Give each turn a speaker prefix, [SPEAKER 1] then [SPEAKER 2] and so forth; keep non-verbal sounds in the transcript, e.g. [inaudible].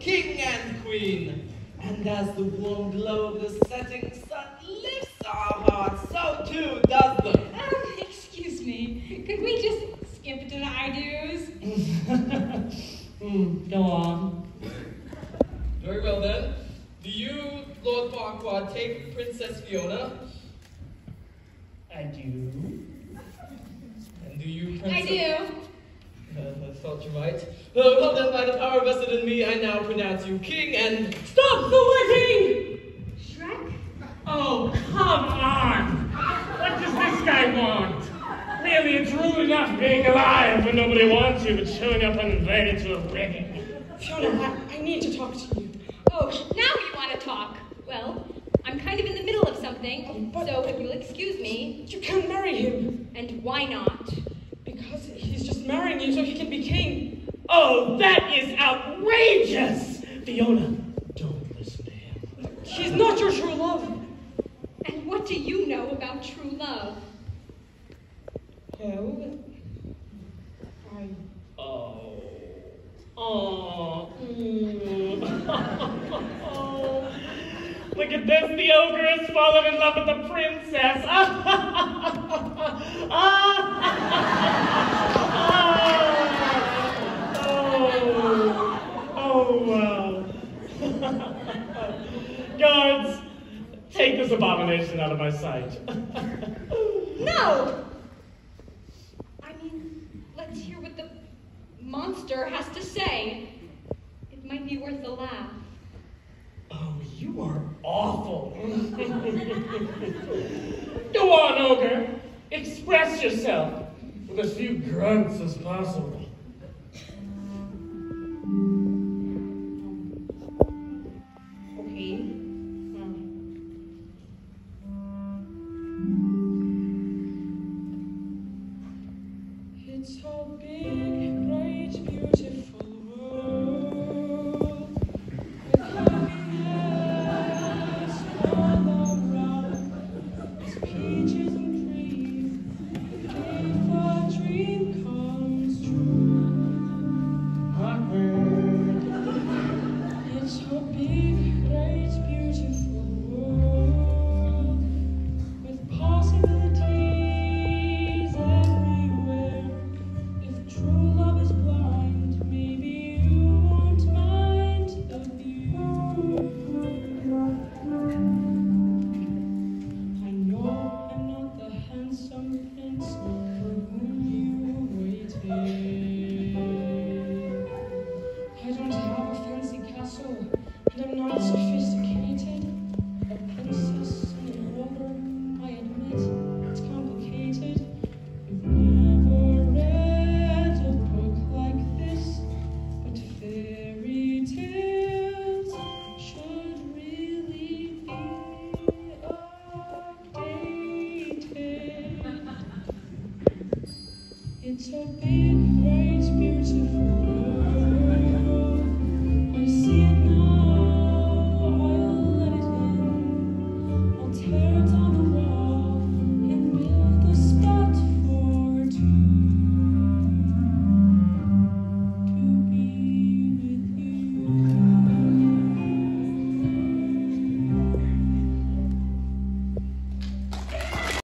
[SPEAKER 1] King and queen. And as the warm glow of the setting sun lifts our hearts, so too does the.
[SPEAKER 2] Um, excuse me. Could we just skip to the I do's? [laughs]
[SPEAKER 1] Hmm, go on.
[SPEAKER 3] Very well then. Do you, Lord Farquaad, take Princess Fiona?
[SPEAKER 1] I do.
[SPEAKER 3] And do you, Princess... I do. Thought you might. Well then, by the power vested in me, I now pronounce you king and... Stop the wedding!
[SPEAKER 2] Shrek?
[SPEAKER 4] Oh, come on! What does this guy want? Really, it's rude enough being alive when nobody wants you, but showing up uninvited to a wedding.
[SPEAKER 5] Fiona, I, I need to talk to you.
[SPEAKER 2] Oh, now you want to talk. Well, I'm kind of in the middle of something, oh,
[SPEAKER 5] But-
[SPEAKER 2] so if you'll excuse me.
[SPEAKER 5] You can't marry him
[SPEAKER 2] And why not?
[SPEAKER 5] because he's just marrying you so he can be king.
[SPEAKER 4] Oh, that is outrageous! Fiona, don't listen to him.
[SPEAKER 5] He's not your true love.
[SPEAKER 2] And what do you know about true love?
[SPEAKER 5] Well, I.
[SPEAKER 4] Oh. Oh. Mm. Look at this, the ogre has fallen in love with the princess. [laughs] oh, oh, wow. Guards, take this abomination out of my sight. [laughs]
[SPEAKER 2] No! I mean, let's hear what the monster has to say. It might be worth a laugh.
[SPEAKER 4] Oh, you are awful. Go on, ogre. Express yourself with as few grunts as possible.
[SPEAKER 5] I It's a big, bright, beautiful